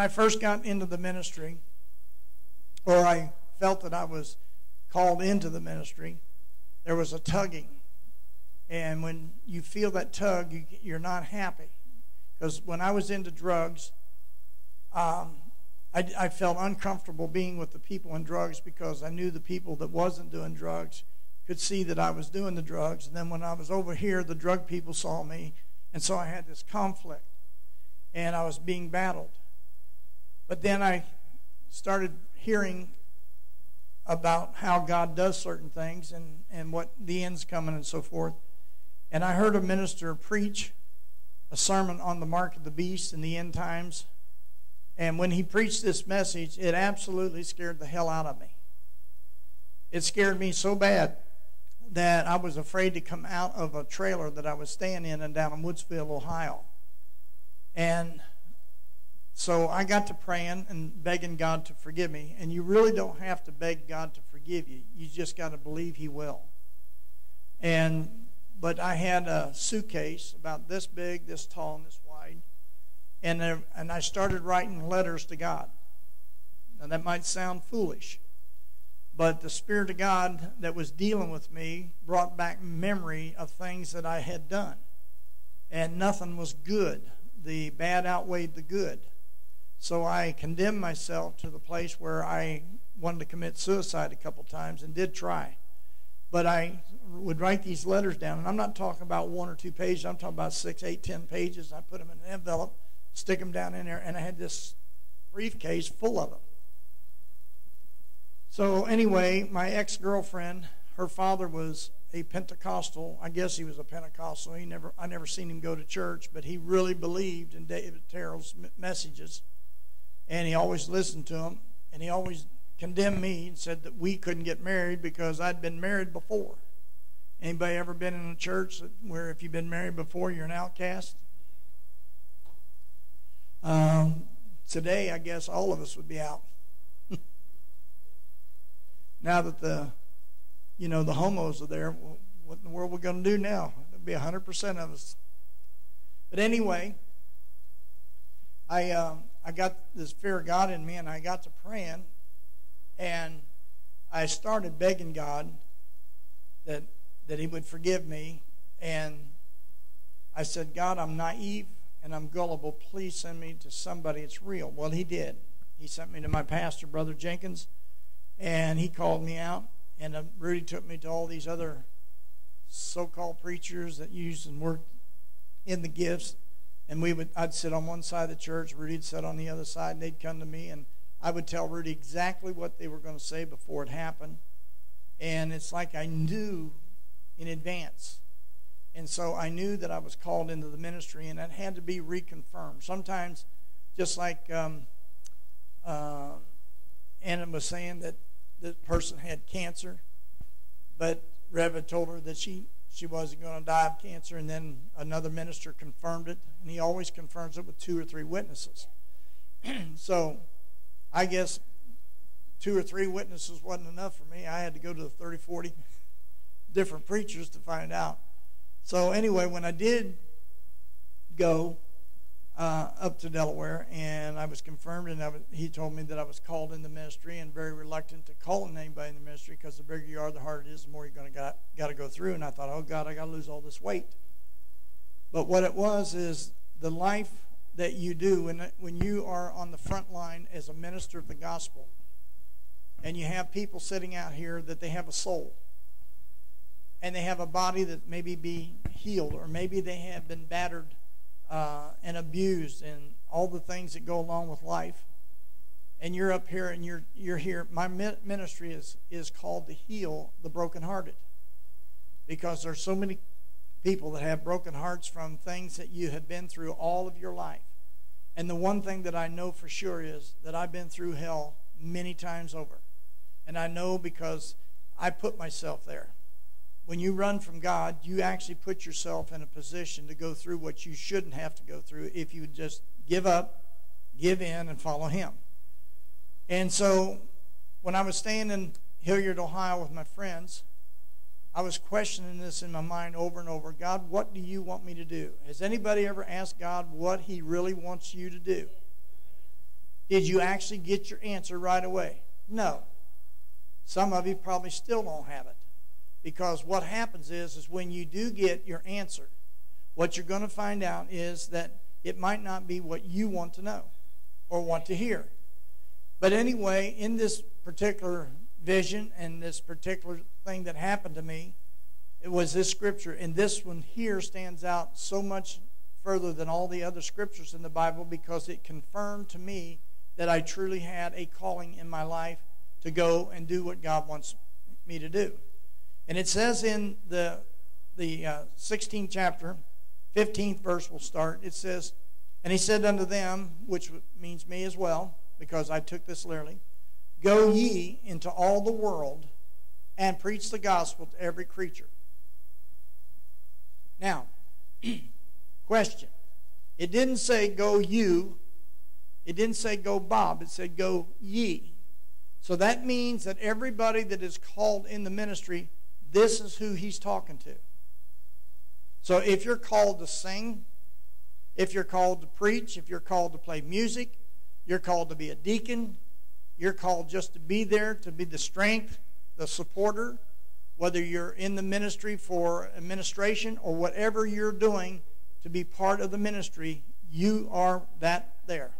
I first got into the ministry, or I felt that I was called into the ministry, there was a tugging. And when you feel that tug, you, you're not happy. Because when I was into drugs, um, I, I, felt uncomfortable being with the people in drugs because I knew the people that wasn't doing drugs could see that I was doing the drugs. And then when I was over here, the drug people saw me. And so I had this conflict. And I was being battled. But then I started hearing about how God does certain things and, and what the end's coming and so forth. And I heard a minister preach a sermon on the mark of the beast in the end times. And when he preached this message, it absolutely scared the hell out of me. It scared me so bad that I was afraid to come out of a trailer that I was staying in and down in Woodsfield, Ohio. And so I got to praying and begging God to forgive me. And you really don't have to beg God to forgive you. You just got to believe He will. And but I had a suitcase about this big, this tall, and this wide, and there, and I started writing letters to God. Now that might sound foolish, but the Spirit of God that was dealing with me brought back memory of things that I had done, and nothing was good. The bad outweighed the good. So I condemned myself to the place where I wanted to commit suicide a couple times and did try. But I would write these letters down, and I'm not talking about one or two pages. I'm talking about six, eight, ten pages. I put them in an envelope, stick them down in there, and I had this briefcase full of them. So anyway, my ex-girlfriend, her father was a Pentecostal. I guess he was a Pentecostal. He never, I never seen him go to church, but he really believed in David Terrell's messages and he always listened to him, and he always condemned me and said that we couldn't get married because I'd been married before. Anybody ever been in a church where if you've been married before, you're an outcast? Um, today, I guess all of us would be out. now that the, you know, the homos are there, what in the world are we going to do now? It'll be 100% of us. But anyway, I, um, I got this fear of God in me, and I got to praying, and I started begging God that that He would forgive me, and I said, God, I'm naive and I'm gullible. Please send me to somebody that's real. Well, He did. He sent me to my pastor, Brother Jenkins, and he called me out, and uh, Rudy took me to all these other so-called preachers that used and worked in the gifts and we would I'd sit on one side of the church, Rudy'd sit on the other side, and they'd come to me and I would tell Rudy exactly what they were going to say before it happened. And it's like I knew in advance. And so I knew that I was called into the ministry, and that had to be reconfirmed. Sometimes, just like um, uh, Anna was saying that the person had cancer, but Rev told her that she she wasn't going to die of cancer, and then another minister confirmed it, and he always confirms it with two or three witnesses. so I guess two or three witnesses wasn't enough for me. I had to go to the 30, 40 different preachers to find out. So anyway, when I did go, uh, up to Delaware, and I was confirmed, and was, he told me that I was called in the ministry, and very reluctant to call in anybody in the ministry because the bigger you are, the harder it is, the more you're going to got, got to go through. And I thought, oh God, I got to lose all this weight. But what it was is the life that you do when when you are on the front line as a minister of the gospel, and you have people sitting out here that they have a soul, and they have a body that maybe be healed, or maybe they have been battered uh, and abused and all the things that go along with life. And you're up here and you're, you're here. My ministry is, is called to heal the brokenhearted because there's so many people that have broken hearts from things that you have been through all of your life. And the one thing that I know for sure is that I've been through hell many times over. And I know because I put myself there when you run from God, you actually put yourself in a position to go through what you shouldn't have to go through if you just give up, give in, and follow Him. And so when I was staying in Hilliard, Ohio with my friends, I was questioning this in my mind over and over God, what do you want me to do? Has anybody ever asked God what He really wants you to do? Did you actually get your answer right away? No. Some of you probably still don't have it. Because what happens is, is when you do get your answer, what you're going to find out is that it might not be what you want to know or want to hear. But anyway, in this particular vision and this particular thing that happened to me, it was this scripture. And this one here stands out so much further than all the other scriptures in the Bible because it confirmed to me that I truly had a calling in my life to go and do what God wants me to do. And it says in the, the uh, 16th chapter, 15th verse will start, it says, And he said unto them, which means me as well, because I took this literally, Go ye into all the world and preach the gospel to every creature. Now, question. It didn't say go you. It didn't say go Bob. It said go ye. So that means that everybody that is called in the ministry, this is who he's talking to. So if you're called to sing, if you're called to preach, if you're called to play music, you're called to be a deacon, you're called just to be there, to be the strength, the supporter, whether you're in the ministry for administration or whatever you're doing to be part of the ministry, you are that there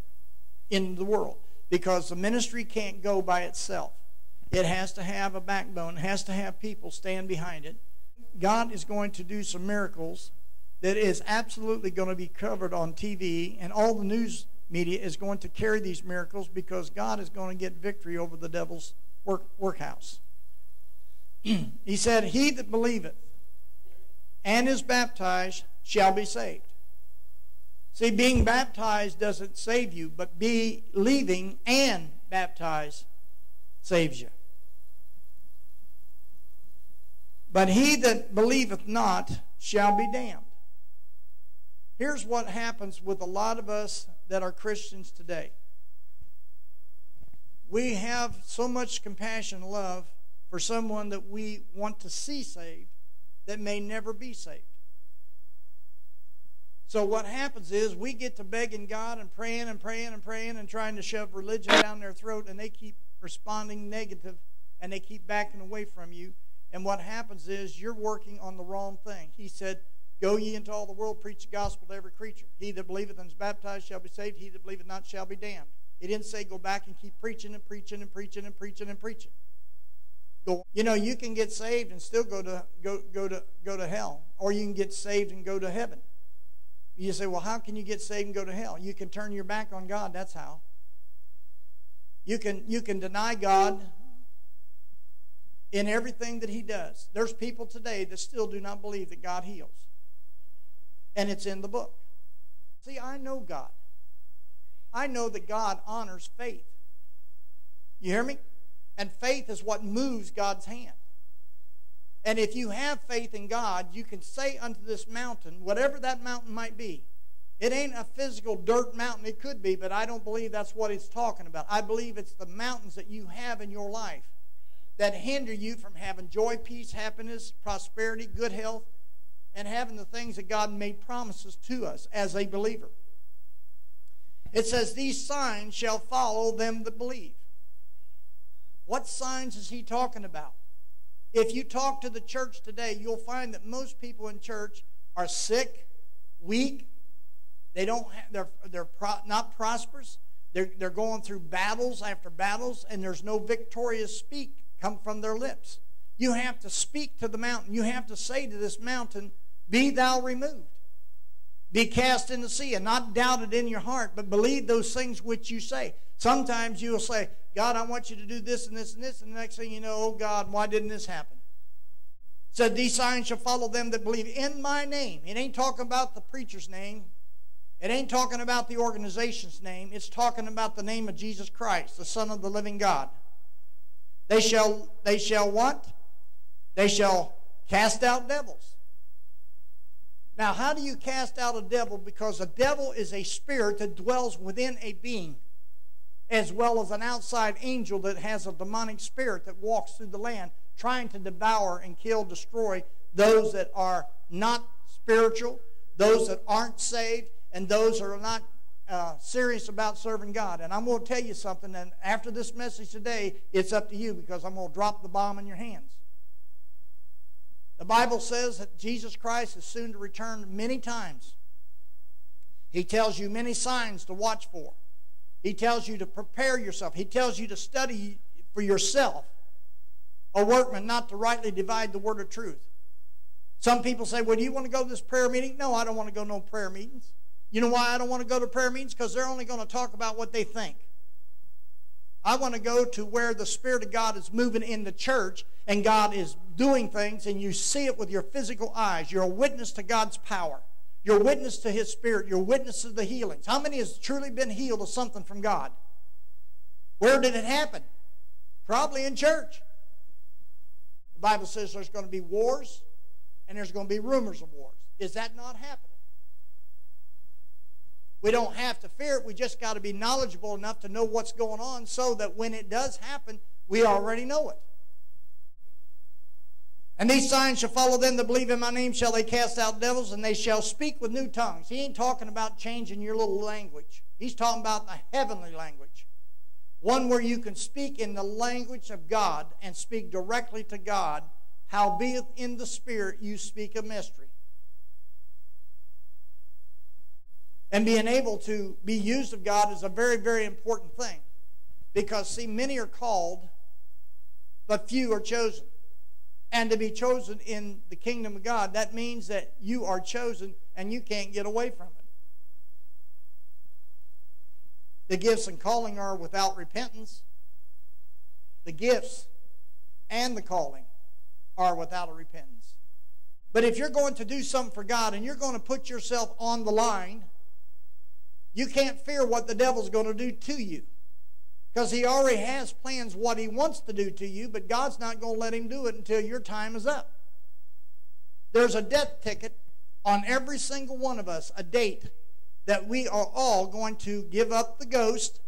in the world. Because the ministry can't go by itself. It has to have a backbone, it has to have people stand behind it. God is going to do some miracles that is absolutely going to be covered on TV, and all the news media is going to carry these miracles because God is going to get victory over the devil's work, workhouse. he said, He that believeth and is baptized shall be saved. See, being baptized doesn't save you, but believing and baptized saves you. But he that believeth not shall be damned. Here's what happens with a lot of us that are Christians today. We have so much compassion and love for someone that we want to see saved that may never be saved. So what happens is we get to begging God and praying and praying and praying and trying to shove religion down their throat and they keep responding negative and they keep backing away from you. And what happens is you're working on the wrong thing. He said, Go ye into all the world, preach the gospel to every creature. He that believeth and is baptized shall be saved. He that believeth not shall be damned. He didn't say go back and keep preaching and preaching and preaching and preaching and preaching. Go. You know, you can get saved and still go to go go to go to hell, or you can get saved and go to heaven. You say, well, how can you get saved and go to hell? You can turn your back on God. That's how. You can you can deny God in everything that He does. There's people today that still do not believe that God heals and it's in the book. See, I know God. I know that God honors faith. You hear me? And faith is what moves God's hand. And if you have faith in God, you can say unto this mountain, whatever that mountain might be, it ain't a physical dirt mountain. It could be, but I don't believe that's what it's talking about. I believe it's the mountains that you have in your life that hinder you from having joy, peace, happiness, prosperity, good health, and having the things that God made promises to us as a believer. It says, These signs shall follow them that believe. What signs is he talking about? If you talk to the church today, you'll find that most people in church are sick, weak. They don't have, they're, they're pro, not prosperous. They're, they're going through battles after battles, and there's no victorious speak come from their lips. You have to speak to the mountain. You have to say to this mountain, be thou removed. Be cast in the sea and not doubt it in your heart, but believe those things which you say. Sometimes you'll say, God, I want you to do this and this and this, and the next thing you know, oh God, why didn't this happen? Said, These signs shall follow them that believe in my name. It ain't talking about the preacher's name. It ain't talking about the organization's name. It's talking about the name of Jesus Christ, the Son of the living God. They shall, they shall what? They shall cast out devils. Now, how do you cast out a devil? Because a devil is a spirit that dwells within a being, as well as an outside angel that has a demonic spirit that walks through the land trying to devour and kill, destroy those that are not spiritual, those that aren't saved, and those that are not uh, serious about serving God. And I'm going to tell you something, and after this message today, it's up to you because I'm going to drop the bomb in your hands. The Bible says that Jesus Christ is soon to return many times. He tells you many signs to watch for. He tells you to prepare yourself. He tells you to study for yourself. A workman not to rightly divide the word of truth. Some people say, Well, do you want to go to this prayer meeting? No, I don't want to go to no prayer meetings. You know why I don't want to go to prayer meetings? Because they're only going to talk about what they think. I want to go to where the Spirit of God is moving in the church and God is doing things and you see it with your physical eyes. You're a witness to God's power. You're a witness to His Spirit. You're a witness to the healings. How many has truly been healed of something from God? Where did it happen? Probably in church. The Bible says there's going to be wars and there's going to be rumors of wars. Is that not happening? We don't have to fear it. We just got to be knowledgeable enough to know what's going on so that when it does happen, we already know it. And these signs shall follow them that believe in my name, shall they cast out devils, and they shall speak with new tongues. He ain't talking about changing your little language. He's talking about the heavenly language. One where you can speak in the language of God and speak directly to God, howbeit in the Spirit you speak a mystery. And being able to be used of God is a very, very important thing. Because, see, many are called, but few are chosen. And to be chosen in the kingdom of God, that means that you are chosen and you can't get away from it. The gifts and calling are without repentance. The gifts and the calling are without a repentance. But if you're going to do something for God and you're going to put yourself on the line, you can't fear what the devil's going to do to you. Because he already has plans what he wants to do to you, but God's not going to let him do it until your time is up. There's a death ticket on every single one of us, a date that we are all going to give up the ghost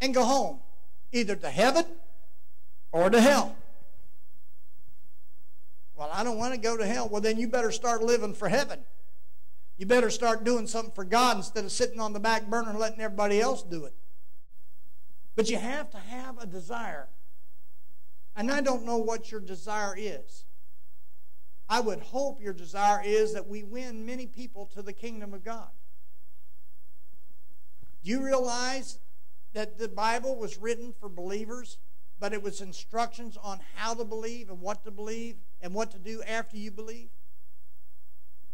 and go home, either to heaven or to hell. Well, I don't want to go to hell. Well, then you better start living for heaven. You better start doing something for God instead of sitting on the back burner and letting everybody else do it. But you have to have a desire. And I don't know what your desire is. I would hope your desire is that we win many people to the kingdom of God. Do you realize that the Bible was written for believers, but it was instructions on how to believe and what to believe and what to do after you believe?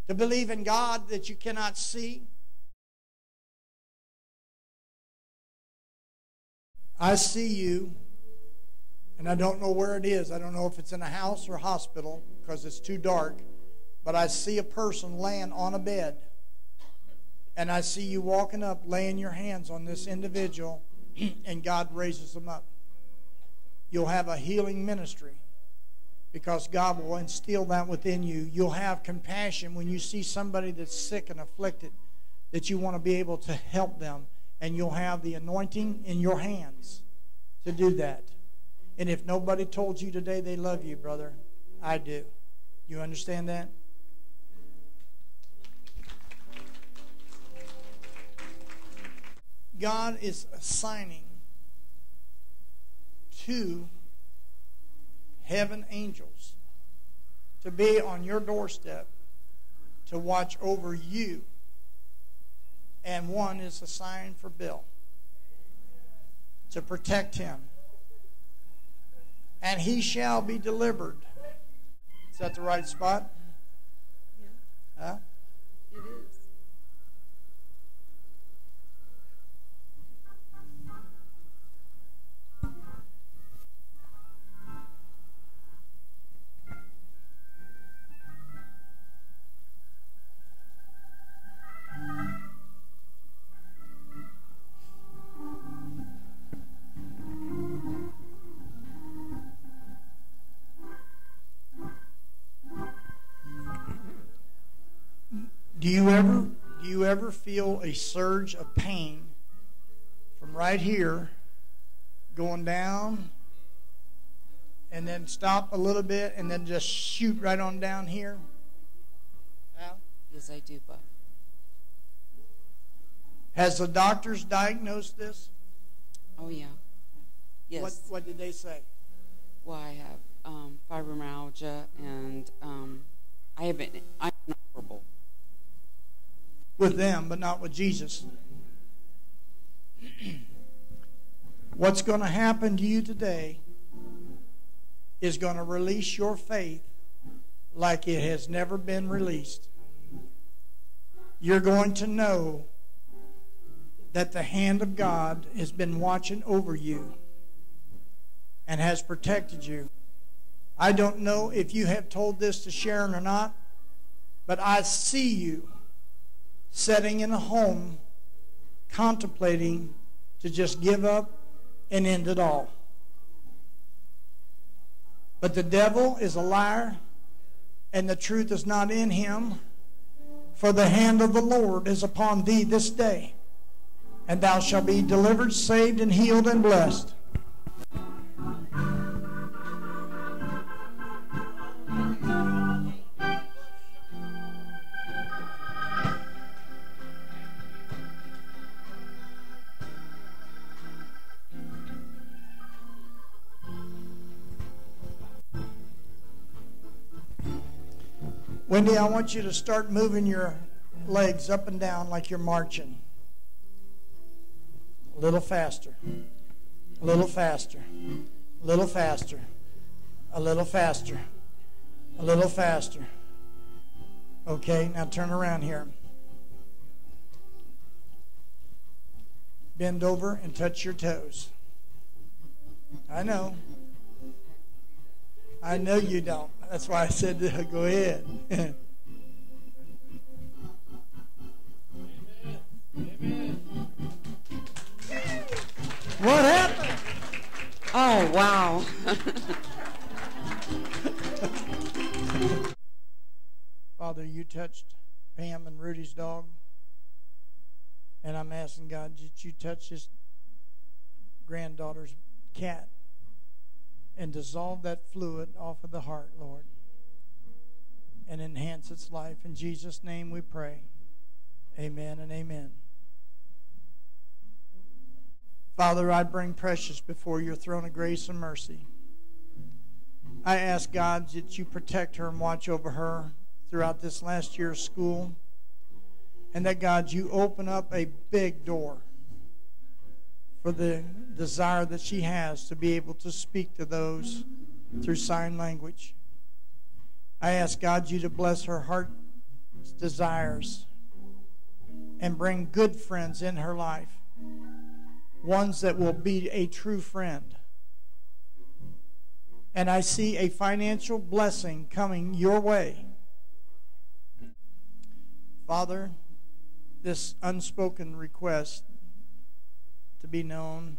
To believe in God that you cannot see. I see you, and I don't know where it is. I don't know if it's in a house or a hospital because it's too dark, but I see a person laying on a bed. And I see you walking up, laying your hands on this individual, and God raises them up. You'll have a healing ministry because God will instill that within you. You'll have compassion when you see somebody that's sick and afflicted, that you want to be able to help them, and you'll have the anointing in your hands to do that. And if nobody told you today they love you, brother, I do. You understand that? God is assigning to heaven angels to be on your doorstep to watch over you. And one is assigned for Bill to protect him. And he shall be delivered. Is that the right spot? Yeah. Huh? Do you ever do you ever feel a surge of pain from right here going down and then stop a little bit and then just shoot right on down here? Yes, I do, Bob. Has the doctors diagnosed this? Oh yeah. Yes. What, what did they say? Well, I have um, fibromyalgia and um, I have been I'm. With them, but not with Jesus. What's going to happen to you today is going to release your faith like it has never been released. You're going to know that the hand of God has been watching over you and has protected you. I don't know if you have told this to Sharon or not, but I see you sitting in a home contemplating to just give up and end it all. But the devil is a liar, and the truth is not in him. For the hand of the Lord is upon thee this day, and thou shalt be delivered, saved, and healed, and blessed. Wendy, I want you to start moving your legs up and down like you're marching. A little faster. A little faster. A little faster. A little faster. A little faster. Okay, now turn around here. Bend over and touch your toes. I know. I know you don't. That's why I said go ahead. what happened? Oh wow. Father, you touched Pam and Rudy's dog. And I'm asking God that you touch his granddaughter's cat and dissolve that fluid off of the heart, Lord, and enhance its life. In Jesus' name we pray. Amen and amen. Father, I bring Precious before your throne of grace and mercy. I ask God that you protect her and watch over her throughout this last year of school. And that, God, you open up a big door for the desire that she has to be able to speak to those through sign language. I ask God you to bless her heart's desires and bring good friends in her life, ones that will be a true friend. And I see a financial blessing coming your way. Father, this unspoken request to be known.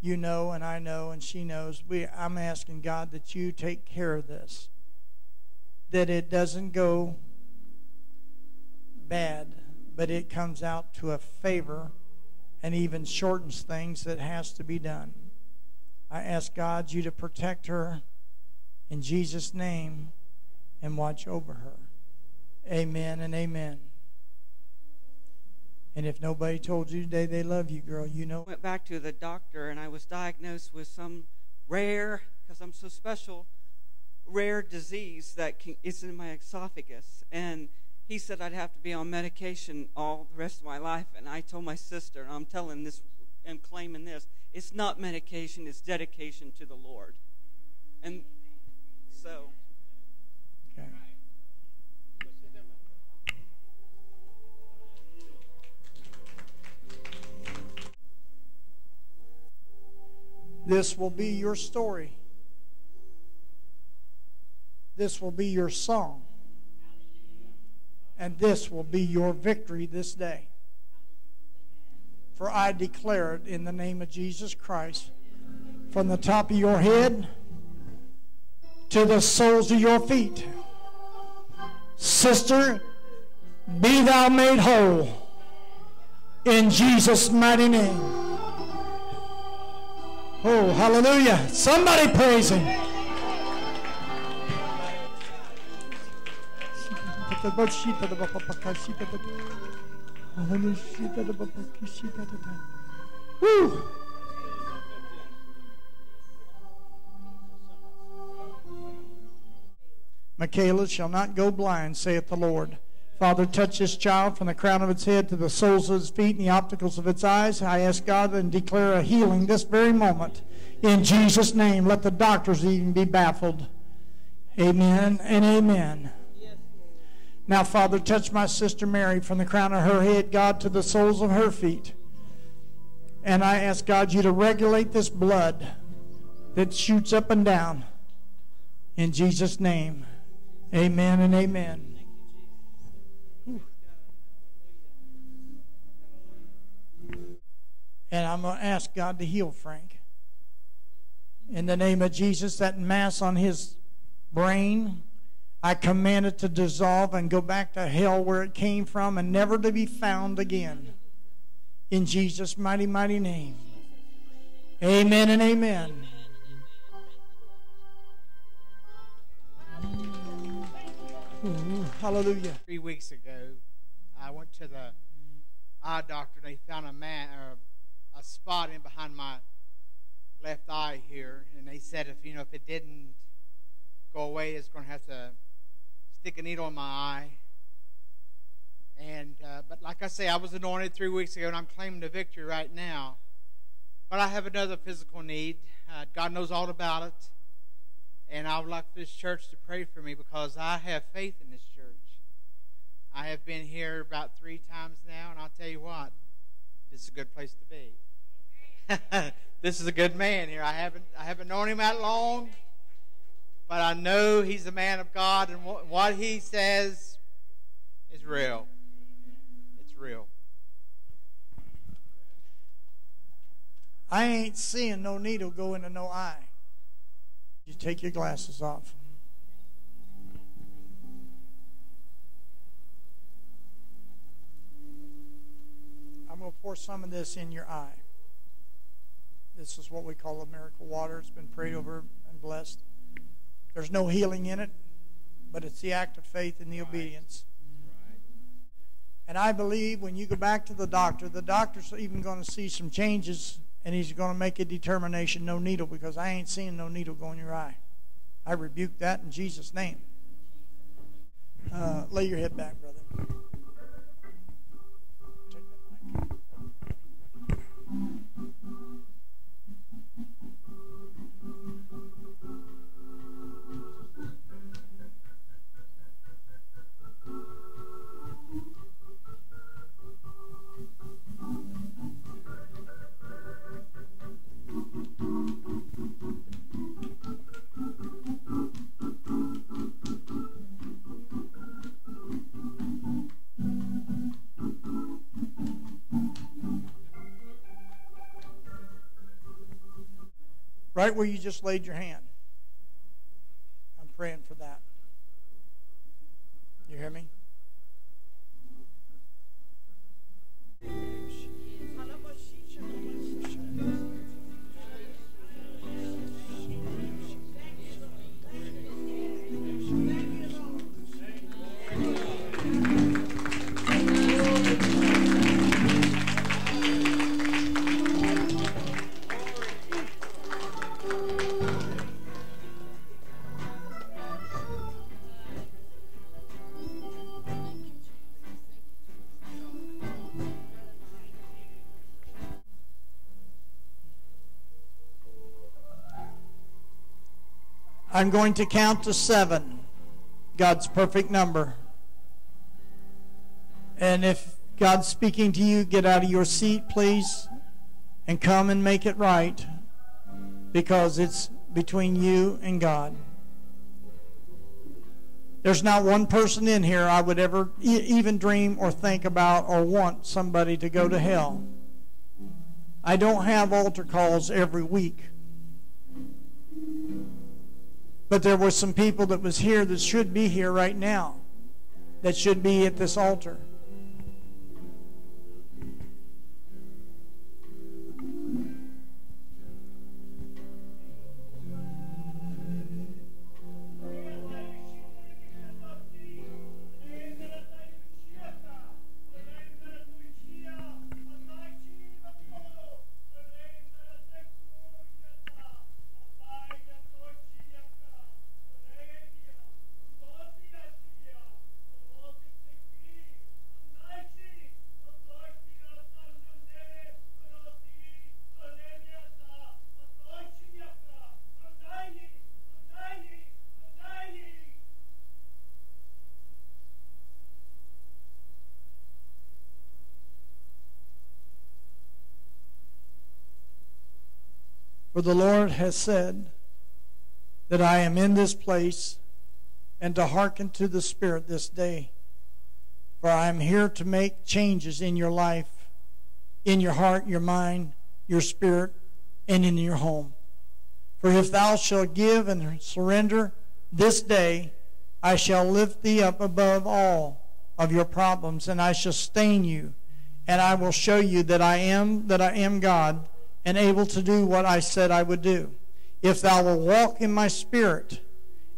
You know, and I know, and she knows. We, I'm asking God that you take care of this, that it doesn't go bad, but it comes out to a favor and even shortens things that has to be done. I ask God you to protect her in Jesus' name and watch over her. Amen and amen. And if nobody told you today they love you, girl, you know. Went back to the doctor and I was diagnosed with some rare, because I'm so special, rare disease that can, is in my esophagus. And he said I'd have to be on medication all the rest of my life. And I told my sister, and I'm telling this and claiming this, it's not medication, it's dedication to the Lord. And so. Okay. This will be your story. This will be your song. And this will be your victory this day. For I declare it in the name of Jesus Christ from the top of your head to the soles of your feet. Sister, be thou made whole in Jesus' mighty name. Oh, hallelujah. Somebody praise him. Woo! Michaela shall not go blind, saith the Lord. Father, touch this child from the crown of its head to the soles of its feet and the opticals of its eyes. I ask God and declare a healing this very moment. In Jesus' name, let the doctors even be baffled. Amen and amen. Now, Father, touch my sister Mary from the crown of her head, God, to the soles of her feet. And I ask God you to regulate this blood that shoots up and down. In Jesus' name, amen and amen. And I'm going to ask God to heal Frank. In the name of Jesus, that mass on his brain, I command it to dissolve and go back to hell where it came from and never to be found again. In Jesus' mighty, mighty name. Amen and amen. Ooh, hallelujah. Three weeks ago, I went to the eye doctor. And they found a man or a spot in behind my left eye here, and they said if you know if it didn't go away, it's going to have to stick a needle in my eye. And uh, but like I say, I was anointed three weeks ago, and I'm claiming the victory right now. But I have another physical need. Uh, God knows all about it, and I would like this church to pray for me because I have faith in this church. I have been here about three times now, and I'll tell you what, this is a good place to be. this is a good man here. I haven't I haven't known him that long, but I know he's a man of God, and what, what he says is real. It's real. I ain't seeing no needle go into no eye. You take your glasses off. I'm pour some of this in your eye. This is what we call a miracle water. It's been prayed over and blessed. There's no healing in it, but it's the act of faith and the obedience. And I believe when you go back to the doctor, the doctor's even going to see some changes and he's going to make a determination no needle because I ain't seeing no needle go in your eye. I rebuke that in Jesus' name. Uh, lay your head back, brother. Right where you just laid your hand. I'm going to count to seven, God's perfect number. And if God's speaking to you, get out of your seat, please, and come and make it right because it's between you and God. There's not one person in here I would ever e- even dream or think about or want somebody to go to hell. I don't have altar calls every week. But there were some people that was here that should be here right now, that should be at this altar. For the Lord has said that I am in this place and to hearken to the Spirit this day. For I am here to make changes in your life, in your heart, your mind, your spirit, and in your home. For if thou shalt give and surrender this day, I shall lift thee up above all of your problems, and I shall sustain you, and I will show you that I am that I am God, and able to do what I said I would do. If thou wilt walk in my spirit,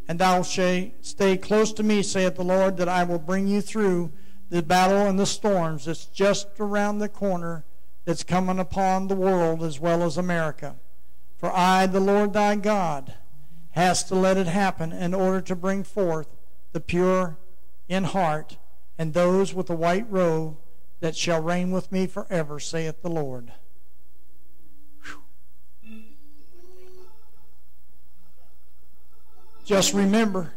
and thou shalt stay close to me, saith the Lord, that I will bring you through the battle and the storms that's just around the corner that's coming upon the world as well as America. For I, the Lord thy God, has to let it happen in order to bring forth the pure in heart and those with the white robe that shall reign with me forever, saith the Lord. Just remember,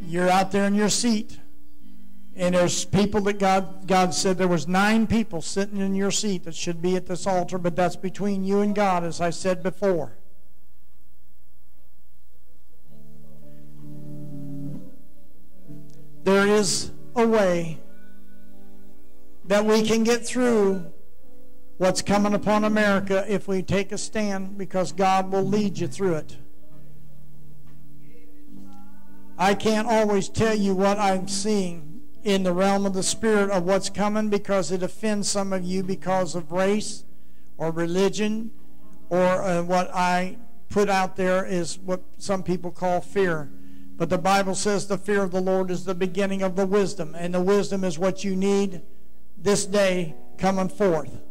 you're out there in your seat, and there's people that God God said there was nine people sitting in your seat that should be at this altar, but that's between you and God, as I said before. There is a way that we can get through what's coming upon America if we take a stand because God will lead you through it. I can't always tell you what I'm seeing in the realm of the spirit of what's coming because it offends some of you because of race or religion or uh, what I put out there is what some people call fear. But the Bible says the fear of the Lord is the beginning of the wisdom, and the wisdom is what you need this day coming forth.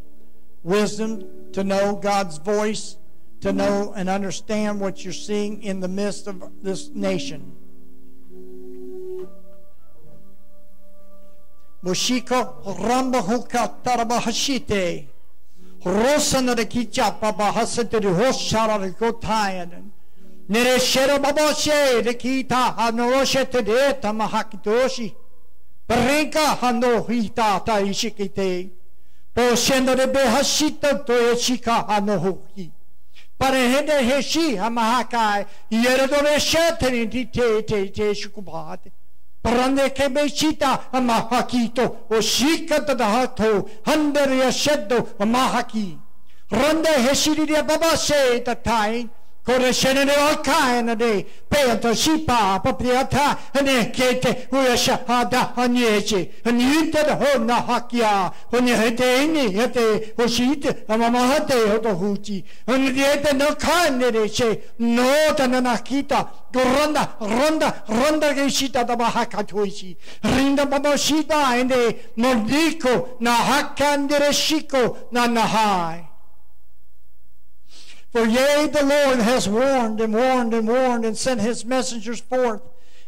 Wisdom to know God's voice, to know and understand what you're seeing in the midst of this nation. Moshiko Ramba Huka Tarabahashite Rosan Rekicha Babahasate Hoshara Rekotayan Nere Shera Baboshe Rekita Hanoroshe Tedeta Mahakitoshi Brinka Hanohita Taishikite Poshendo Rebehashita Toeshika Hanohuki Parehede Heshi Hamahakai Yeredore Shatani Dite Shukubate Paranekebeshita amahakito oshikatadahato hander yasheddo amahaki. Randa heshiridia babase at that time. Correscendere al de pe Pedro si pa proprietà ne chiede uesha ada anieci niente da honna hakia ogni hete ni hete a ma ma hete hoto huci ogni te no Cain ne dice no tana nakita ronda ronda ronda che uscita da bahaka tuici rinda baba shita ende non dico na hakandere shiko na na hai For yea, the Lord has warned and warned and warned and sent his messengers forth.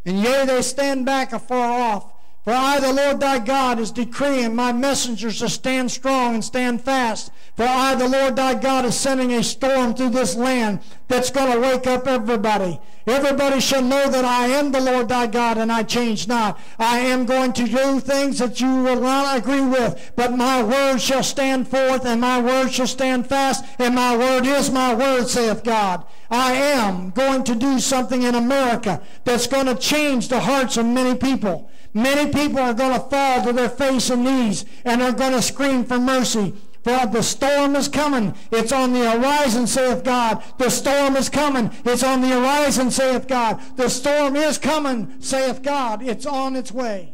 And yea, they stand back afar off. For I, the Lord thy God, is decreeing my messengers to stand strong and stand fast. For I, the Lord thy God, is sending a storm through this land that's going to wake up everybody. Everybody shall know that I am the Lord thy God and I change not. I am going to do things that you will not agree with, but my word shall stand forth and my word shall stand fast and my word is my word, saith God. I am going to do something in America that's going to change the hearts of many people. Many people are going to fall to their face and knees and are going to scream for mercy. For the storm is coming. It's on the horizon, saith God. The storm is coming. It's on the horizon, saith God. The storm is coming, saith God. It's on its way.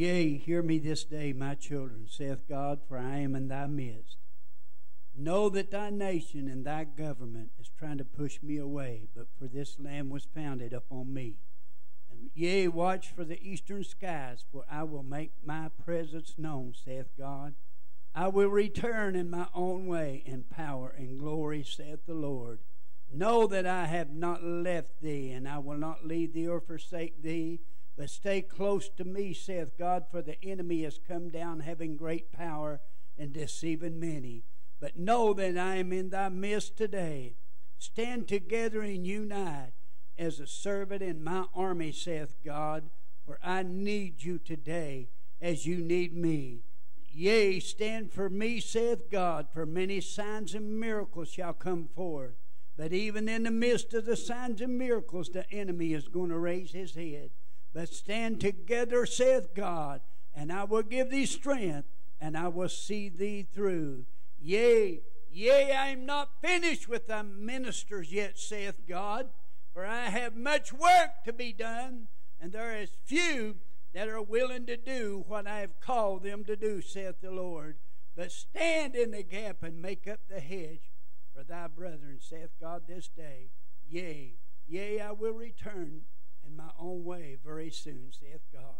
yea, hear me this day, my children, saith God, for I am in thy midst. Know that thy nation and thy government is trying to push me away, but for this land was founded upon me. And yea, watch for the eastern skies, for I will make my presence known, saith God. I will return in my own way in power and glory, saith the Lord. Know that I have not left thee, and I will not leave thee or forsake thee. But stay close to me, saith God, for the enemy has come down having great power and deceiving many. But know that I am in thy midst today. Stand together and unite as a servant in my army, saith God, for I need you today as you need me. Yea, stand for me, saith God, for many signs and miracles shall come forth. But even in the midst of the signs and miracles, the enemy is going to raise his head. But stand together, saith God, and I will give thee strength, and I will see thee through. Yea, yea, I am not finished with thy ministers yet, saith God, for I have much work to be done, and there is few that are willing to do what I have called them to do, saith the Lord. But stand in the gap and make up the hedge for thy brethren, saith God this day. Yea, yea, I will return in my own way very soon, saith God.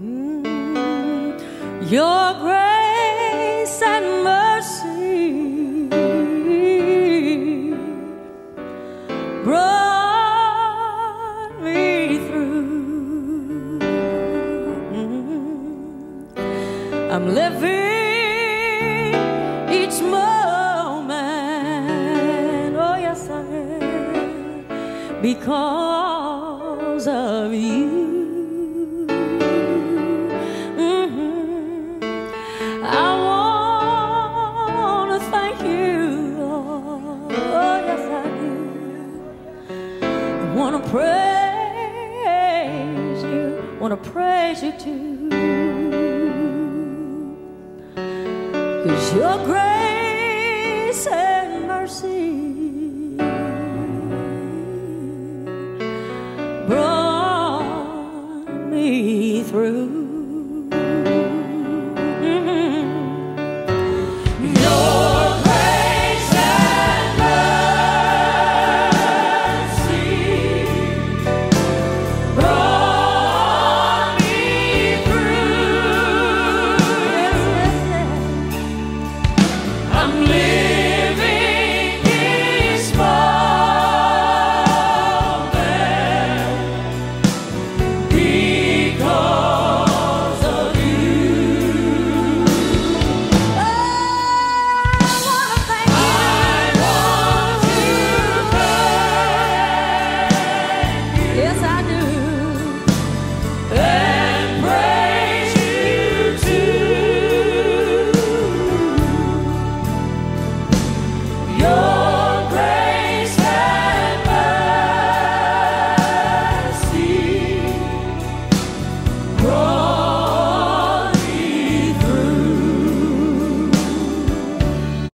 Mm, Your grace through.